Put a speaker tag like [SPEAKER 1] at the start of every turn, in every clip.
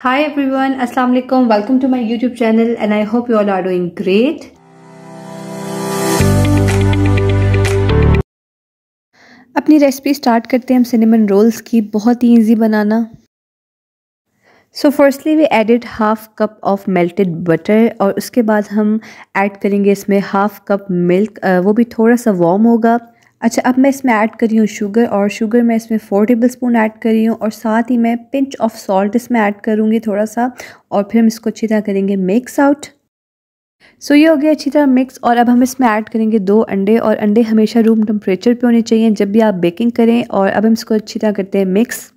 [SPEAKER 1] Hi everyone, Assalamu alaikum. Welcome to my YouTube channel and I hope you all are doing great. अपनी recipe start करते हैं हम cinnamon rolls की बहुत ही easy banana so firstly we added half cup of melted butter और उसके बाद हम ऐड करेंगे इसमें हाफ़ कप मिल्क वो भी थोड़ा सा वार्म होगा अच्छा अब मैं इसमें ऐड कर रही हूँ शुगर और शुगर मैं इसमें फोर टेबल स्पून ऐड कर रही हूँ और साथ ही मैं पिंच ऑफ़ सॉल्ट इसमें ऐड करूँगी थोड़ा सा और फिर हम इसको अच्छी तरह करेंगे मिक्स आउट सो ये हो गया अच्छी तरह मिक्स और अब हम इसमें ऐड करेंगे दो अंडे और अंडे हमेशा रूम टेम्परेचर पे होने चाहिए जब भी आप बेकिंग करें और अब हम इसको अच्छी तरह करते हैं मिक्स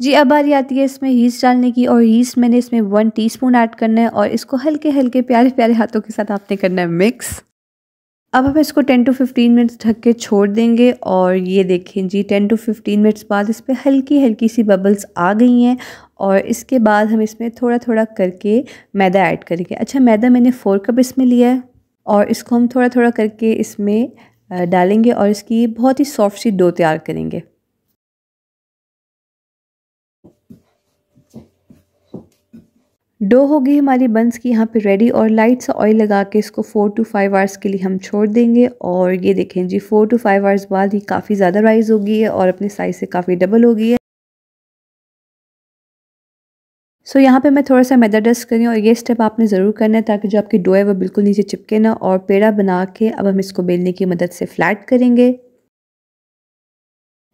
[SPEAKER 1] जी, अब बारी आती है इसमें हीस्ट डालने की और हीस्ट मैंने इसमें वन टीस्पून ऐड करना है और इसको हल्के हल्के प्यारे प्यारे हाथों के साथ आपने करना है मिक्स अब हम इसको 10 टू 15 मिनट्स ढक के छोड़ देंगे और ये देखें जी 10 टू 15 मिनट्स बाद इस पर हल्की हल्की सी बबल्स आ गई हैं और इसके बाद हम इसमें थोड़ा थोड़ा करके मैदा ऐड करेंगे। अच्छा मैदा मैंने फ़ोर कप इसमें लिया है और इसको हम थोड़ा थोड़ा करके इसमें डालेंगे और इसकी बहुत ही सॉफ्ट सी डो तैयार करेंगे। डो होगी हमारी बंस की। यहाँ पे रेडी और लाइट सा ऑयल लगा के इसको फ़ोर टू फाइव आवर्स के लिए हम छोड़ देंगे। और ये देखें जी फ़ोर टू फाइव आवर्स बाद ही काफ़ी ज़्यादा राइज हो गई है और अपने साइज़ से काफ़ी डबल हो गई है। सो so, यहाँ पे मैं थोड़ा सा मैदा डस्ट करी और ये स्टेप आपने ज़रूर करना है ताकि जो आपकी डो है वो बिल्कुल नीचे चिपके ना और पेड़ा बना के अब हम इसको बेलने की मदद से फ्लैट करेंगे।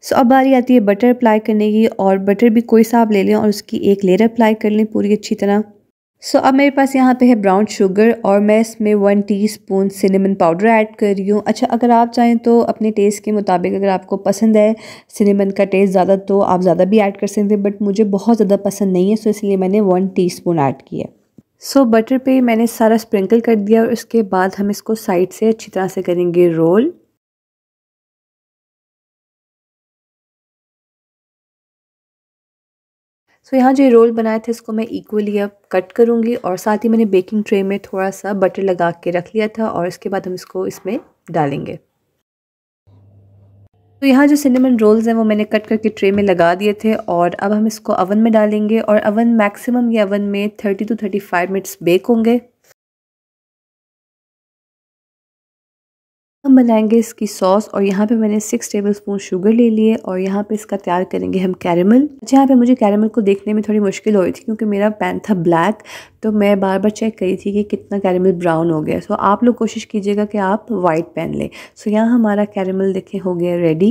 [SPEAKER 1] सो so, अब बारी आती है बटर अप्लाई करने की और बटर भी कोई सा आप ले लें और उसकी एक लेयर अप्लाई कर लें पूरी अच्छी तरह। सो so, अब मेरे पास यहाँ पे है ब्राउन शुगर और मैं इसमें one teaspoon cinnamon powder add कर रही हूँ। अच्छा अगर आप चाहें तो अपने टेस्ट के मुताबिक अगर आपको पसंद है सिनेमन का टेस्ट ज़्यादा तो आप ज़्यादा भी ऐड कर सकते हैं बट मुझे बहुत ज़्यादा पसंद नहीं है सो इसलिए मैंने वन टीस्पून ऐड किया सो बटर पे मैंने सारा स्प्रिंकल कर दिया और उसके बाद हम इसको साइड से अच्छी तरह से करेंगे रोल सो यहाँ जो रोल बनाए थे, इसको मैं इक्वली अब कट करूँगी और साथ ही मैंने बेकिंग ट्रे में थोड़ा सा बटर लगा के रख लिया था और इसके बाद हम इसको इसमें डालेंगे। तो यहाँ जो सिनेमन रोल्स हैं, वो मैंने कट करके ट्रे में लगा दिए थे और अब हम इसको अवन में डालेंगे और अवन मैक्सिमम ये अवन में 30 टू 35 मिनट्स बेक होंगे। हम बनाएँगे इसकी सॉस और यहाँ पे मैंने सिक्स टेबल स्पून शुगर ले लिए और यहाँ पे इसका तैयार करेंगे हम कैरेमल अच्छा यहाँ पे मुझे कैरेमल को देखने में थोड़ी मुश्किल हो रही थी क्योंकि मेरा पैन था ब्लैक तो मैं बार बार चेक करी थी कि कितना कैरेमल ब्राउन हो गया। सो आप लोग कोशिश कीजिएगा कि आप वाइट पैन लें। सो यहाँ हमारा कैरेमल देखें हो गया रेडी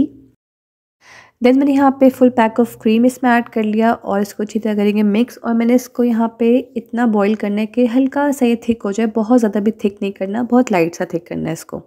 [SPEAKER 1] देन मैंने यहाँ पे फुल पैक ऑफ़ क्रीम इसमें ऐड कर लिया और इसको अच्छी तरह करेंगे मिक्स और मैंने इसको यहाँ पे इतना बॉईल करना है कि हल्का सा ये थिक हो जाए। बहुत ज़्यादा भी थिक नहीं करना, बहुत लाइट सा थिक करना है इसको।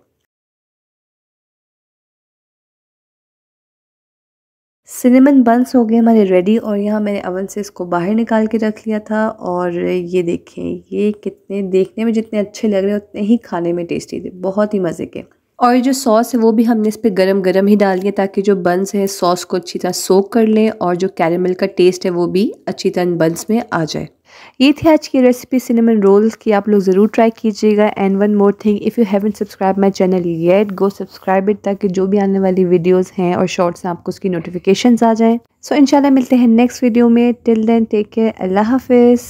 [SPEAKER 1] सिनेमन बंस हो गए हमारे रेडी और यहाँ मैंने अवन से इसको बाहर निकाल के रख लिया था और ये देखें, ये कितने देखने में जितने अच्छे लग रहे हैं, उतने ही खाने में टेस्टी थे, बहुत ही मज़े के। और जो सॉस है वो भी हमने इस पर गरम गरम ही डाल दिया ताकि जो बंस है सॉस को अच्छी तरह सोक कर लें और जो कैरेमल का टेस्ट है वो भी अच्छी तरह बंस में आ जाए। ये थी आज की रेसिपी सिनेमन रोल्स की। आप लोग ज़रूर ट्राई कीजिएगा। And one more thing if you haven't subscribe my channel yet go subscribe it ताकि जो भी आने वाली वीडियोस हैं और शॉर्ट्स हैं आपको उसकी नोटिफिकेशन आ जाएँ। सो so, इंशाल्लाह मिलते हैं नेक्स्ट वीडियो में। टिल देन टेक केयर अल्लाह हाफिज़